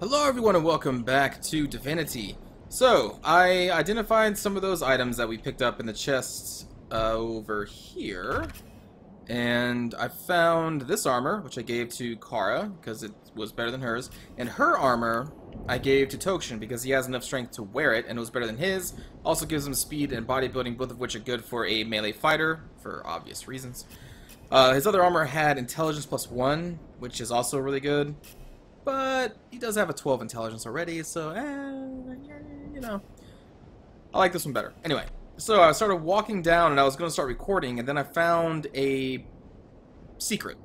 Hello everyone and welcome back to Divinity. So, I identified some of those items that we picked up in the chests uh, over here. And I found this armor, which I gave to Kara, because it was better than hers. And her armor, I gave to Tokshen, because he has enough strength to wear it, and it was better than his. Also gives him speed and bodybuilding, both of which are good for a melee fighter, for obvious reasons. Uh, his other armor had intelligence plus 1, which is also really good. But he does have a 12 intelligence already, so, eh, you know. I like this one better. Anyway, so I started walking down and I was going to start recording, and then I found a secret.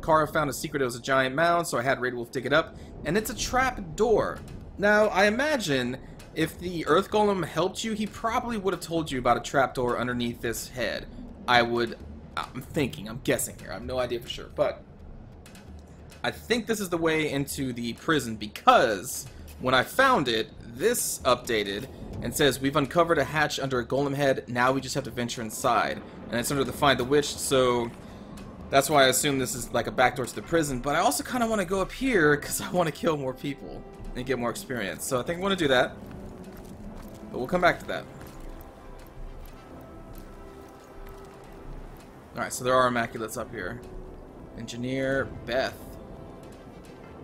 Kara found a secret. It was a giant mound, so I had Raid Wolf dig it up, and it's a trap door. Now, I imagine if the Earth Golem helped you, he probably would have told you about a trapdoor underneath this head. I would... I'm thinking, I'm guessing here. I have no idea for sure, but... I think this is the way into the prison because when I found it, this updated and says we've uncovered a hatch under a golem head, now we just have to venture inside. And it's under the Find the Witch, so that's why I assume this is like a backdoor to the prison. But I also kind of want to go up here because I want to kill more people and get more experience. So I think I want to do that. But we'll come back to that. Alright, so there are Immaculates up here. Engineer Beth.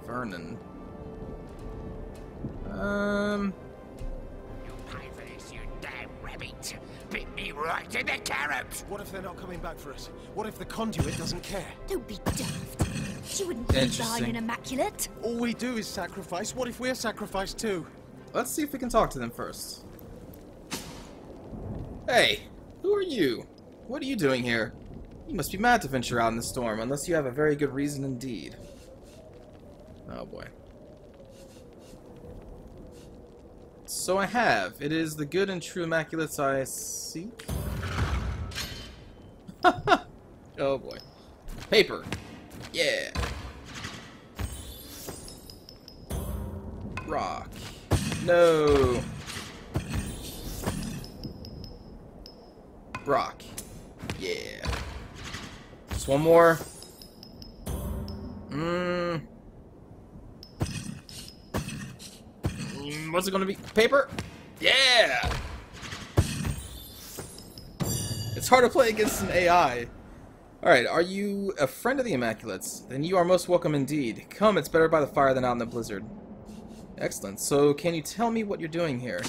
Vernon. Um. You pay for this, you damn rabbit! Bit me right in the carrot! What if they're not coming back for us? What if the conduit doesn't care? Don't be daft. She wouldn't leave behind Interesting. an immaculate. All we do is sacrifice. What if we're sacrificed too? Let's see if we can talk to them first. Hey, who are you? What are you doing here? You must be mad to venture out in the storm, unless you have a very good reason indeed. Oh boy. So I have. It is the good and true Immaculates I seek. oh boy. Paper. Yeah. Rock. No. Rock. Yeah. Just one more. Mmm. What's it gonna be? Paper? Yeah! It's hard to play against an AI. Alright, are you a friend of the Immaculates? Then you are most welcome indeed. Come, it's better by the fire than out in the blizzard. Excellent. So, can you tell me what you're doing here?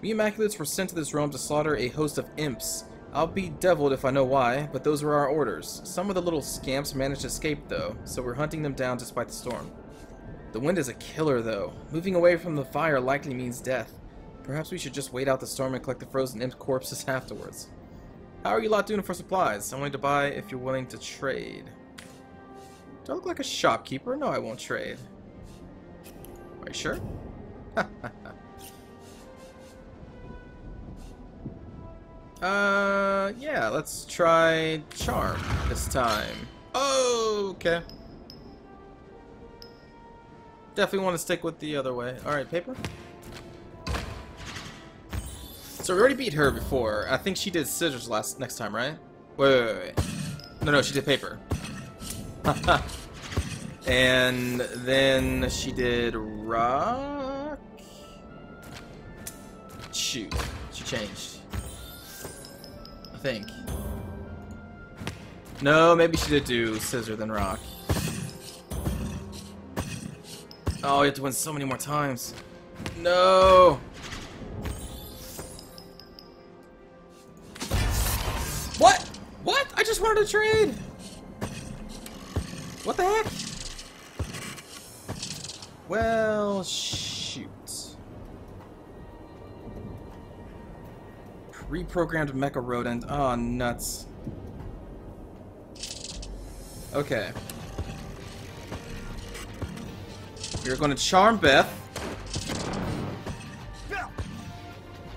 We Immaculates were sent to this realm to slaughter a host of imps. I'll be deviled if I know why, but those were our orders. Some of the little scamps managed to escape, though, so we're hunting them down despite the storm. The wind is a killer, though. Moving away from the fire likely means death. Perhaps we should just wait out the storm and collect the frozen imp corpses afterwards. How are you lot doing for supplies? I'm willing to buy if you're willing to trade. Do I look like a shopkeeper? No, I won't trade. Are you sure? uh, yeah, let's try charm this time. Oh, okay. Definitely want to stick with the other way. Alright, paper. So we already beat her before. I think she did scissors last next time, right? Wait, wait, wait. No, no, she did paper. and then she did rock. Shoot, she changed. I think. No, maybe she did do scissor then rock. Oh, you have to win so many more times. No. What? What? I just wanted to trade. What the heck? Well, shoot. Reprogrammed Mecha Rodent. Oh, nuts. Okay. You're going to charm Beth.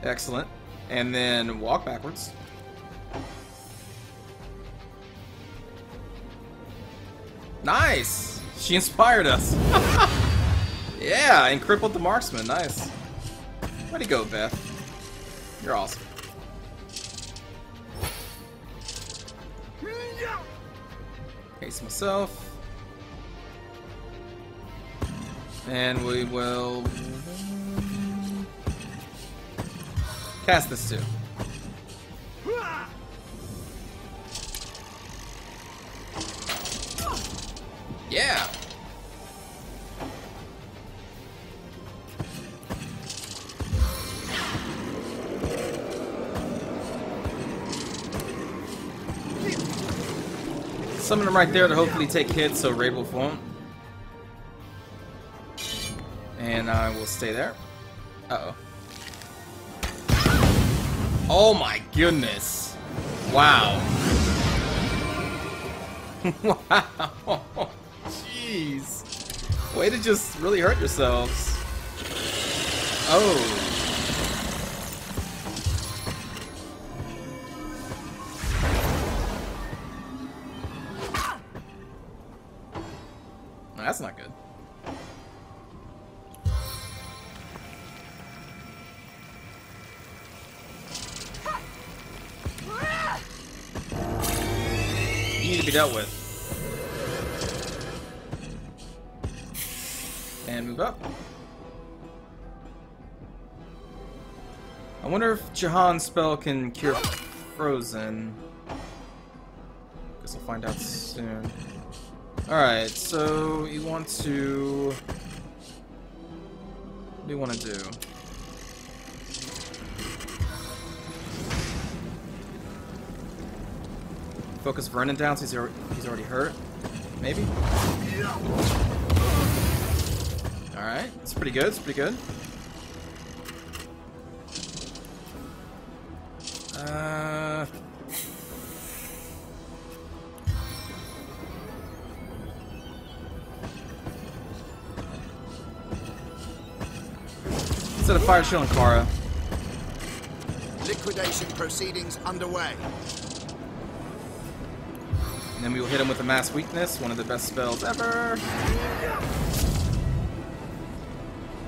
Excellent. And then walk backwards. Nice! She inspired us. yeah, and crippled the marksman. Nice. Way to go, Beth. You're awesome. Haste myself. And we will cast this too. Yeah. Summon him right there to hopefully take hits so Wolf won't. And I will stay there. Uh-oh. Oh my goodness. Wow. wow. Jeez. Way to just really hurt yourselves. Oh. That's not good. Dealt with. And move up. I wonder if Jahan's spell can cure Frozen. Guess I'll find out soon. Alright, so you want to... What do you want to do? Focus Vernon down so he's, he's already hurt? Maybe? Alright, it's pretty good, it's pretty good. Uh... Instead of fire shield Kara. Liquidation proceedings underway. And then we will hit him with a mass weakness, one of the best spells ever.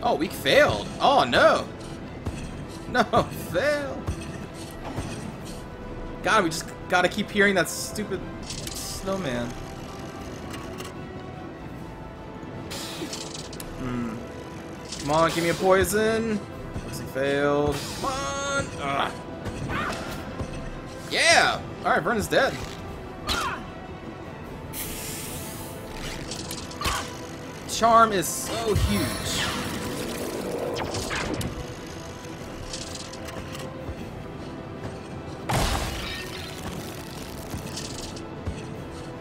Oh, we failed. Oh no. No, fail. God, we just gotta keep hearing that stupid snowman. Hmm. Come on, give me a poison. Looks like failed. Come on. Ugh. Yeah. All right, Vernon's dead. Charm is so huge.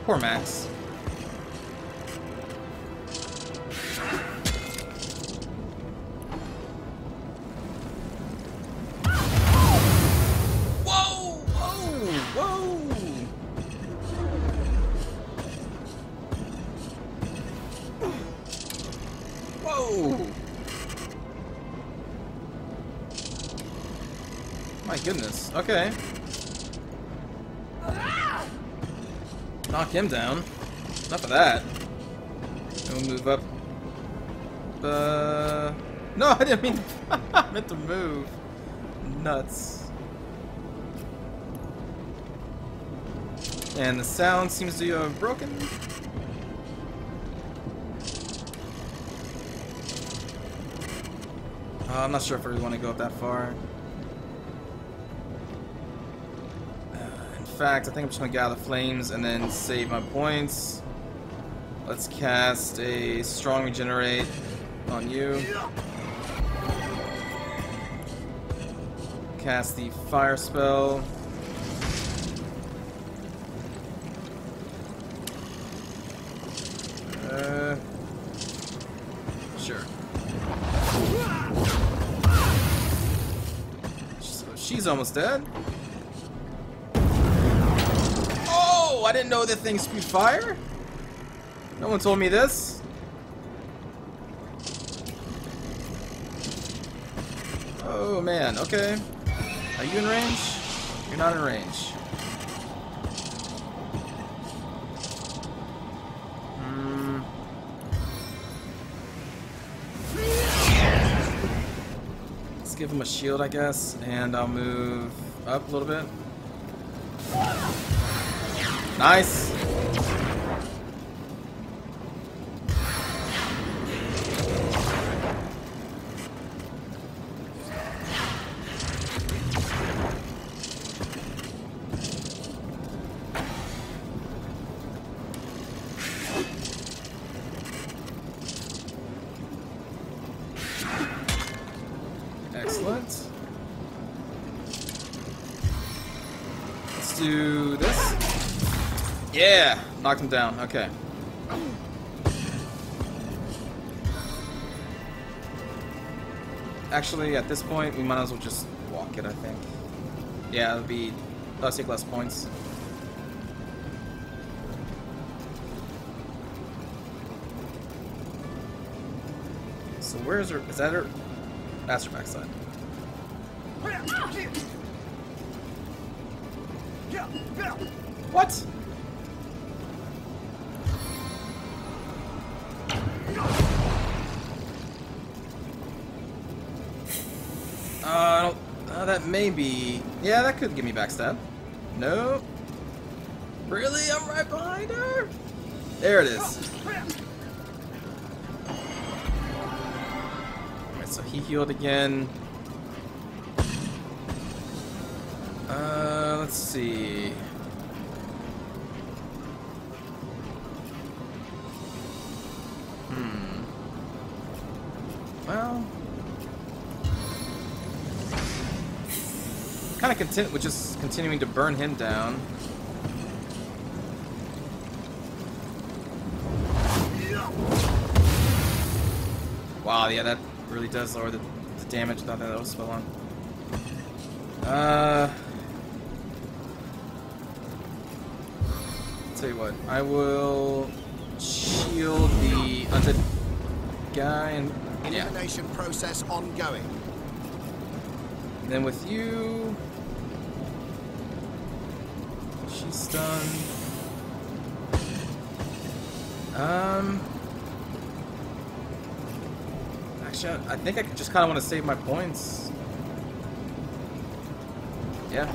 Poor Max. Okay. Knock him down. Enough of that. And we'll move up. Uh, no, I didn't mean. I meant to move. Nuts. And the sound seems to have broken. Uh, I'm not sure if I really want to go up that far. Fact, I think I'm just going to gather flames and then save my points. Let's cast a strong regenerate on you. Cast the fire spell. Uh, sure. She's almost dead. Didn't know that thing spewed fire. No one told me this. Oh man, okay. Are you in range? You're not in range. Hmm. Let's give him a shield, I guess, and I'll move up a little bit. Nice. Knocked him down. Okay. Actually, at this point, we might as well just walk it, I think. Yeah, it'll be... That'll take less points. So where is her? Is that her? That's her backside. What? Uh, that may be... Yeah, that could give me backstab. No. Really? I'm right behind her? There it is. Alright, so he healed again. Uh, let's see. Of content with just continuing to burn him down. Wow, yeah, that really does lower the, the damage. Thought that was spell on. Uh, tell you what, I will shield the undead guy and yeah. Elimination process ongoing. And then with you, she's stunned. Um, actually, I think I just kind of want to save my points. Yeah.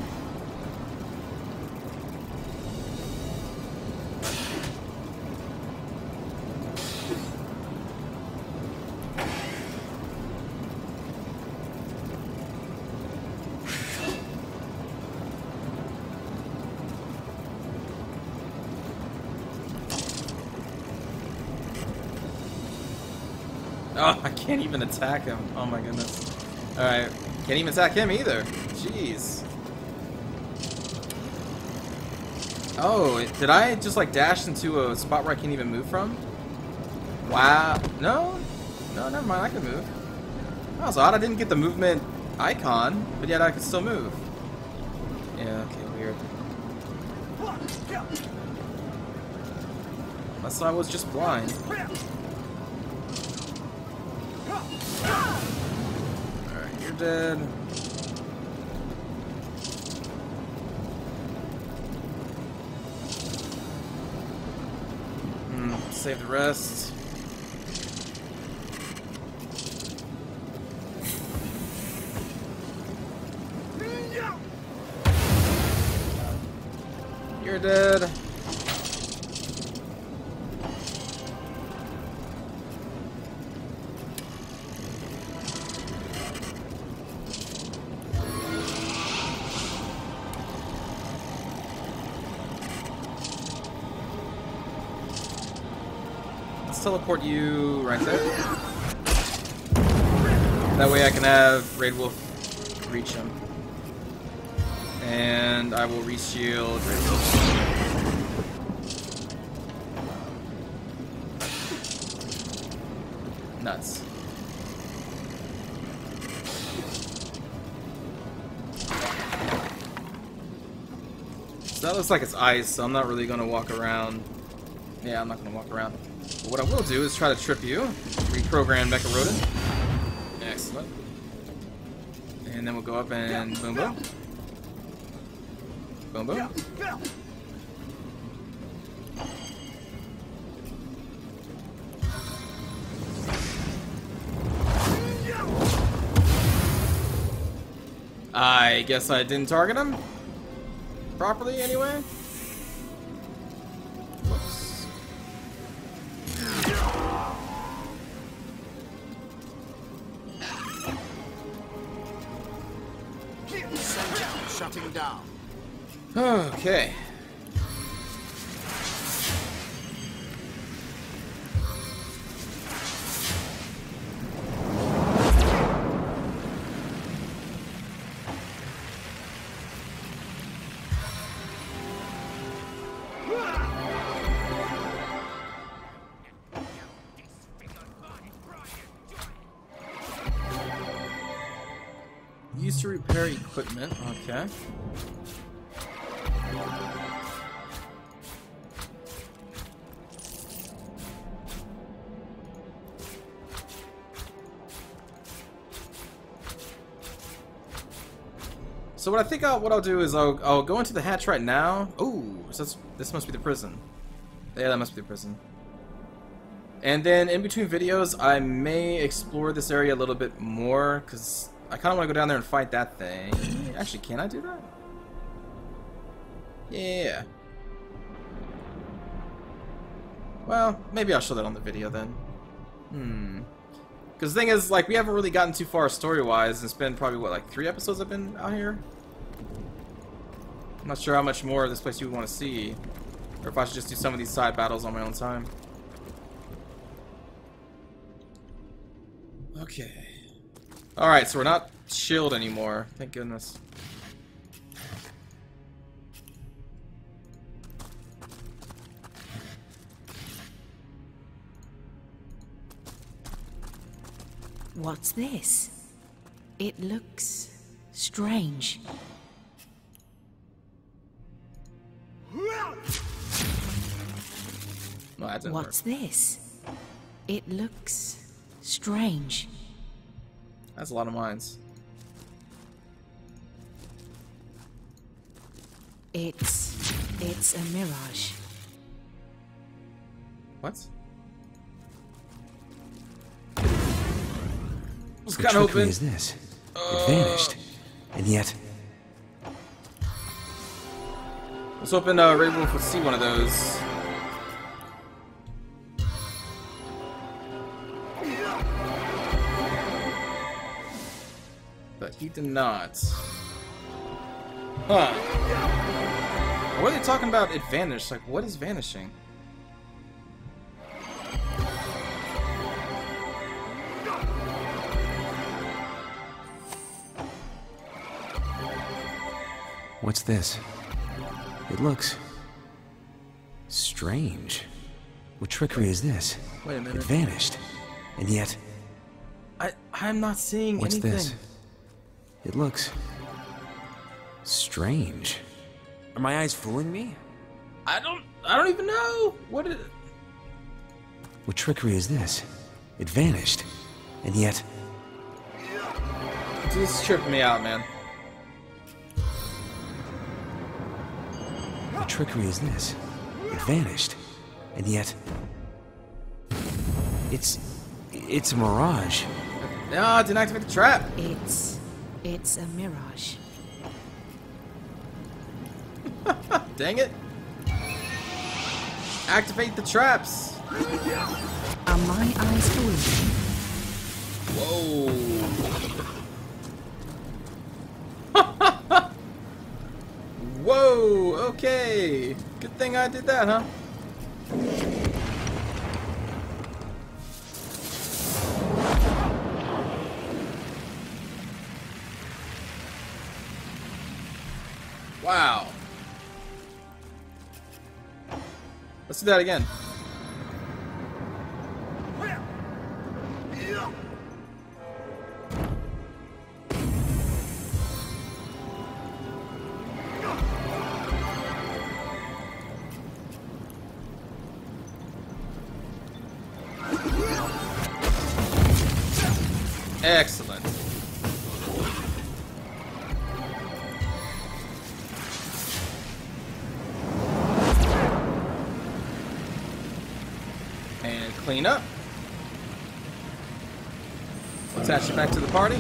Oh, I can't even attack him. Oh my goodness. Alright. Can't even attack him either. Jeez. Oh, did I just like dash into a spot where I can't even move from? Wow. No? No, never mind. I can move. That was odd. I didn't get the movement icon, but yet I could still move. Yeah, okay, weird. Unless I was just blind. Alright, you're dead. Hmm, save the rest. Teleport you right there. That way I can have Raid Wolf reach him. And I will reshield Raid Wolf. Nuts. So that looks like it's ice, so I'm not really gonna walk around. Yeah, I'm not gonna walk around. What I will do is try to trip you. Reprogram Mecha Rodent. Excellent. And then we'll go up and boom boom. Boom boom. I guess I didn't target him properly anyway. Okay. Used to repair equipment, okay. So what I think I'll, what I'll do is I'll, I'll go into the hatch right now. Oh, so this, this must be the prison. Yeah, that must be the prison. And then in between videos, I may explore this area a little bit more, because I kind of want to go down there and fight that thing. Actually, can I do that? Yeah. Well, maybe I'll show that on the video then. Hmm. Because the thing is, like, we haven't really gotten too far story-wise. And it's been probably, what, like three episodes I've been out here? I'm not sure how much more of this place you would want to see. Or if I should just do some of these side battles on my own time. Okay. Alright, so we're not chilled anymore. Thank goodness. What's this? It looks strange. No, that didn't What's work. this? It looks strange. That's a lot of mines. It's it's a mirage. What? was What kind of trickery is this? It vanished. And yet, I was hoping uh, Ray Wolf would see one of those. But he did not. Huh. What are they talking about? It vanished. Like, what is vanishing? what's this? It looks strange. What trickery is this? Wait a minute. It vanished. And yet, I I'm not seeing what's anything. this? It looks strange. Are my eyes fooling me? I don't I don't even know. What is What trickery is this? It vanished. And yet, this is tripping me out, man. what trickery is this? It vanished. And yet, it's it's a mirage. No, I didn't activate the trap. It's it's a mirage. Dang it. Activate the traps. Are my eyes fooling? Whoa. Whoa, okay. Good thing I did that, huh? Wow. Let's do that again. And clean up. Attach it back to the party.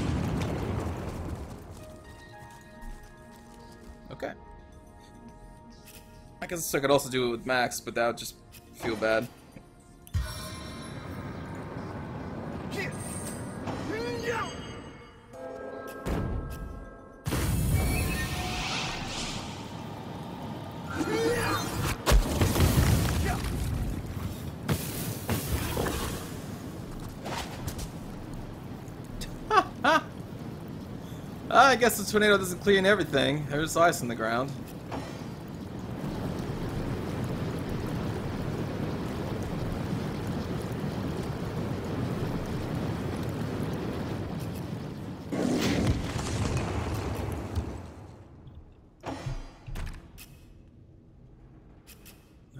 Okay. I guess I could also do it with Max, but that would just feel bad. guess the tornado doesn't clean everything. There's ice in the ground.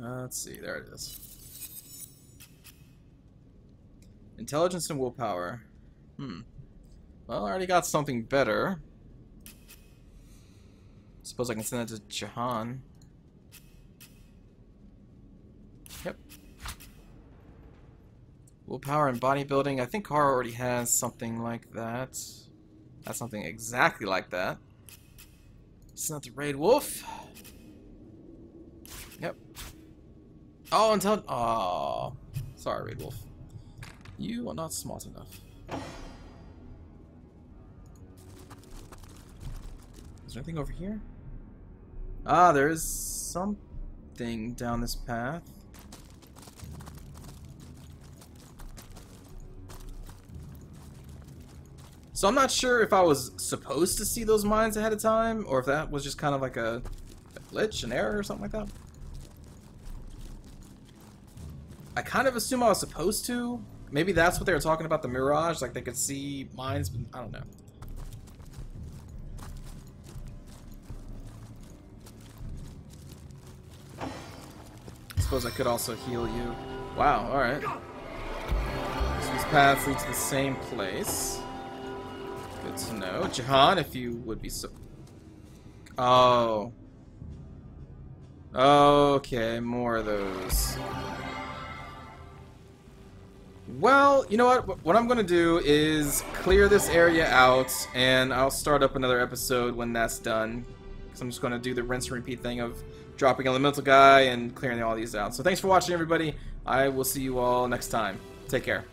Uh, let's see, there it is. Intelligence and willpower. Hmm. Well, I already got something better. Suppose I can send that to Jahan. Yep. Willpower and bodybuilding. I think Kara already has something like that. That's something exactly like that. It's not the Raid Wolf. Yep. Oh, until. Oh. Sorry, Raid Wolf. You are not smart enough. Is there anything over here? Ah, there is something down this path. So I'm not sure if I was supposed to see those mines ahead of time, or if that was just kind of like a, glitch, an error, or something like that. I kind of assume I was supposed to. Maybe that's what they were talking about, the Mirage, like they could see mines, but I don't know. Suppose I could also heal you. Wow, alright. So these paths lead to the same place. Good to know. Jahan, if you would be so... Oh. Okay, more of those. Well, you know what? What I'm going to do is clear this area out, and I'll start up another episode when that's done. Because I'm just going to do the rinse and repeat thing of dropping Elemental Guy and clearing all these out. So thanks for watching, everybody. I will see you all next time. Take care.